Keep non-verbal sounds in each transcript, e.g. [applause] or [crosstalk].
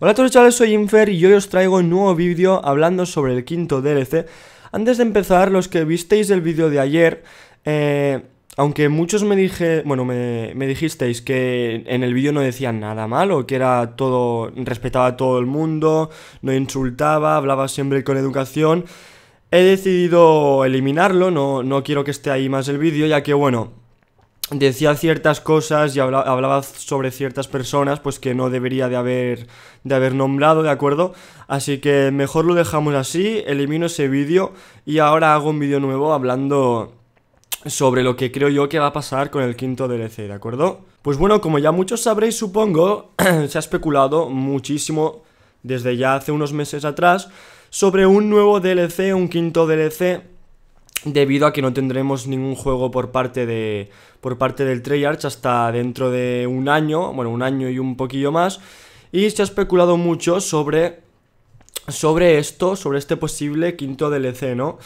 Hola a todos chavales, soy Infer y hoy os traigo un nuevo vídeo hablando sobre el quinto DLC. Antes de empezar, los que visteis el vídeo de ayer, eh, aunque muchos me dije, bueno, me, me dijisteis que en el vídeo no decían nada malo, que era todo, respetaba a todo el mundo, no insultaba, hablaba siempre con educación, he decidido eliminarlo, no, no quiero que esté ahí más el vídeo, ya que bueno, decía ciertas cosas y hablaba, sobre ciertas personas pues que no debería de haber de haber nombrado, ¿de acuerdo? Así que mejor lo dejamos así, elimino ese vídeo y ahora hago un vídeo nuevo hablando sobre lo que creo yo que va a pasar con el quinto DLC, ¿de acuerdo? Pues bueno, como ya muchos sabréis, supongo, [clears throat] se ha especulado muchísimo desde ya hace unos meses atrás sobre un nuevo DLC, un quinto DLC debido a que no tendremos ningún juego por parte de por parte del Treyarch hasta dentro de un año, bueno, un año y un poquillo más, y se ha especulado mucho sobre sobre esto, sobre este posible quinto DLC, ¿no?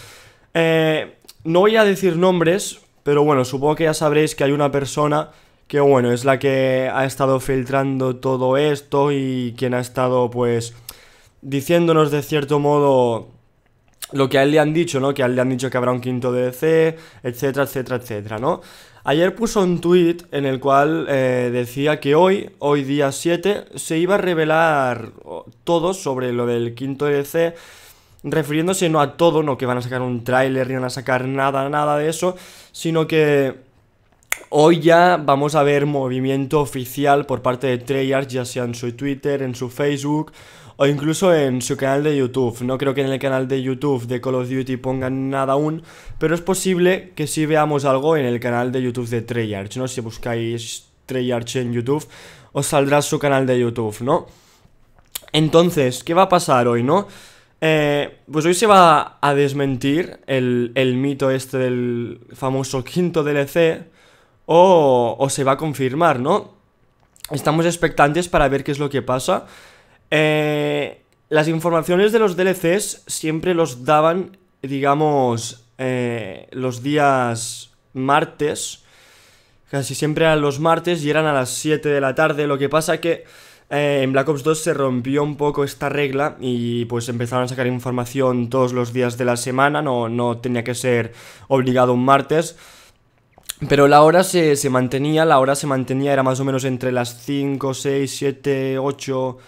Eh, no voy a decir nombres, pero bueno, supongo que ya sabréis que hay una persona que, bueno, es la que ha estado filtrando todo esto y quien ha estado, pues, diciéndonos de cierto modo lo que a él le han dicho, ¿no? Que a él le han dicho que habrá un quinto DLC, etcétera, etcétera, etcétera, ¿no? Ayer puso un tweet en el cual eh, decía que hoy, hoy día 7, se iba a revelar todo sobre lo del quinto DLC, refiriéndose no a todo, no que van a sacar un tráiler ni van a sacar nada, nada de eso, sino que hoy ya vamos a ver movimiento oficial por parte de Treyarch, ya sea en su Twitter, en su Facebook o incluso en su canal de YouTube. No creo que en el canal de YouTube de Call of Duty pongan nada aún, pero es posible que sí veamos algo en el canal de YouTube de Treyarch, ¿no? Si buscáis Treyarch en YouTube, os saldrá su canal de YouTube, ¿no? Entonces, ¿qué va a pasar hoy, no? Eh, pues hoy se va a desmentir el, mito este del famoso quinto DLC o, o se va a confirmar, ¿no? Estamos expectantes para ver qué es lo que pasa. Eh, las informaciones de los DLCs siempre los daban, digamos, eh, los días martes. Casi siempre eran los martes y eran a las 7 de la tarde. Lo que pasa que eh, en Black Ops 2 se rompió un poco esta regla y pues empezaron a sacar información todos los días de la semana. No, no tenía que ser obligado un martes. Pero la hora se, se mantenía, la hora se mantenía, era más o menos entre las 5, 6, 7, 8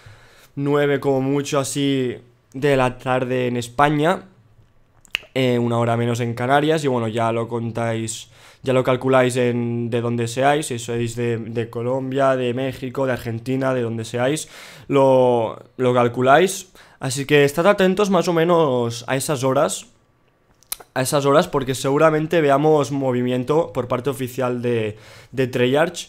9 como mucho así de la tarde en España, eh, una hora menos en Canarias y bueno, ya lo contáis, ya lo calculáis en, de donde seáis, si sois de, Colombia, de México, de Argentina, de donde seáis, lo, lo calculáis. Así que estad atentos más o menos a esas horas, a esas horas porque seguramente veamos movimiento por parte oficial de, de Treyarch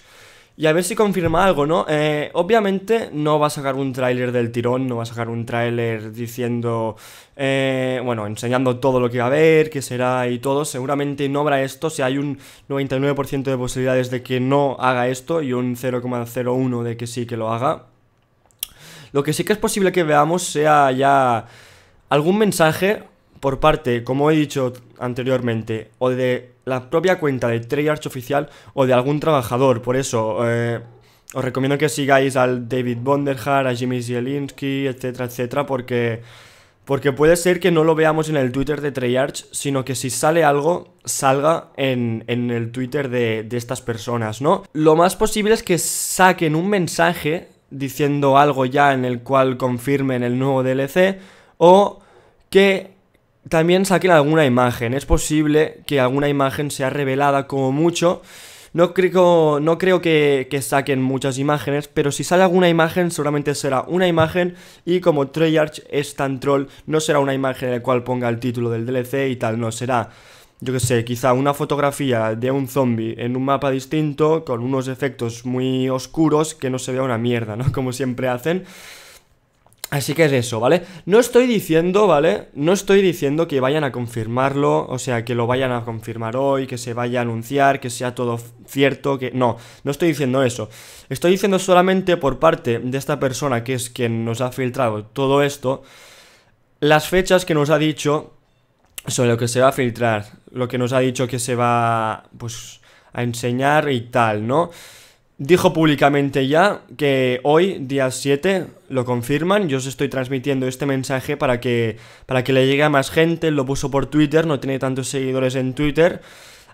y a ver si confirma algo, ¿no? Eh, obviamente no va a sacar un tráiler del tirón, no va a sacar un tráiler diciendo, eh, bueno, enseñando todo lo que va a haber, qué será y todo. Seguramente no habrá esto, si hay un 99% de posibilidades de que no haga esto y un 0,01 de que sí que lo haga. Lo que sí que es posible que veamos sea ya algún mensaje por parte, como he dicho anteriormente, o de la propia cuenta de Treyarch oficial o de algún trabajador. Por eso, eh, os recomiendo que sigáis al David Bonderhard, a Jimmy Zielinski, etcétera, etcétera, porque, porque puede ser que no lo veamos en el Twitter de Treyarch, sino que si sale algo, salga en, en el Twitter de, de estas personas, ¿no? Lo más posible es que saquen un mensaje diciendo algo ya en el cual confirmen el nuevo DLC o que también saquen alguna imagen. Es posible que alguna imagen sea revelada como mucho. No creo, no creo que, que, saquen muchas imágenes, pero si sale alguna imagen, seguramente será una imagen. Y como Treyarch es tan troll, no será una imagen en la cual ponga el título del DLC y tal, no, será, yo que sé, quizá una fotografía de un zombie en un mapa distinto, con unos efectos muy oscuros, que no se vea una mierda, ¿no? [laughs] Como siempre hacen. Así que es eso, ¿vale? No estoy diciendo, ¿vale? No estoy diciendo que vayan a confirmarlo, o sea, que lo vayan a confirmar hoy, que se vaya a anunciar, que sea todo cierto, que... No, no estoy diciendo eso. Estoy diciendo solamente por parte de esta persona que es quien nos ha filtrado todo esto, las fechas que nos ha dicho sobre lo que se va a filtrar, lo que nos ha dicho que se va, pues, a enseñar y tal, ¿no? Dijo públicamente ya que hoy, día 7, lo confirman. Yo os estoy transmitiendo este mensaje para que, para que le llegue a más gente. Lo puso por Twitter, no tiene tantos seguidores en Twitter.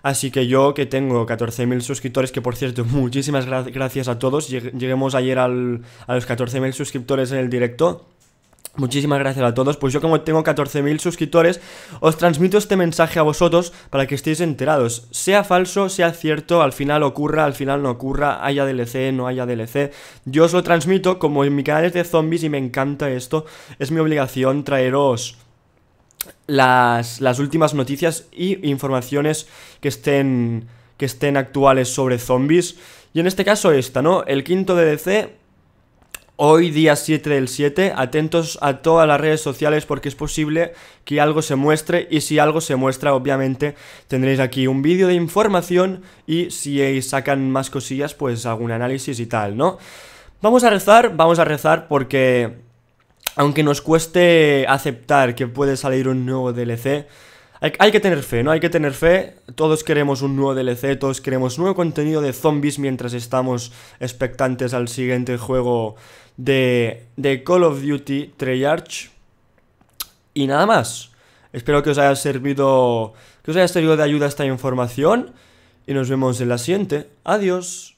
Así que yo, que tengo 14.000 suscriptores, que por cierto, [laughs] muchísimas gracias a todos. Lleguemos ayer a los 14.000 suscriptores en el directo. Muchísimas gracias a todos. Pues yo como tengo 14.000 suscriptores, os transmito este mensaje a vosotros para que estéis enterados. Sea falso, sea cierto, al final ocurra, al final no ocurra, haya DLC, no haya DLC. Yo os lo transmito como en mi canal es de zombies y me encanta esto. Es mi obligación traeros las, las últimas noticias y informaciones que estén, que estén actuales sobre zombies. Y en este caso esta, ¿no? El quinto DLC Hoy día 7 del 7, atentos a todas las redes sociales porque es posible que algo se muestre y si algo se muestra obviamente tendréis aquí un vídeo de información y si sacan más cosillas pues algún análisis y tal, ¿no? Vamos a rezar, vamos a rezar porque aunque nos cueste aceptar que puede salir un nuevo DLC, hay, que tener fe, ¿no? Hay que tener fe. Todos queremos un nuevo DLC, todos queremos nuevo contenido de zombies mientras estamos expectantes al siguiente juego de, de Call of Duty Treyarch. Y nada más. Espero que os haya servido. Que os haya servido de ayuda esta información. Y nos vemos en la siguiente. Adiós.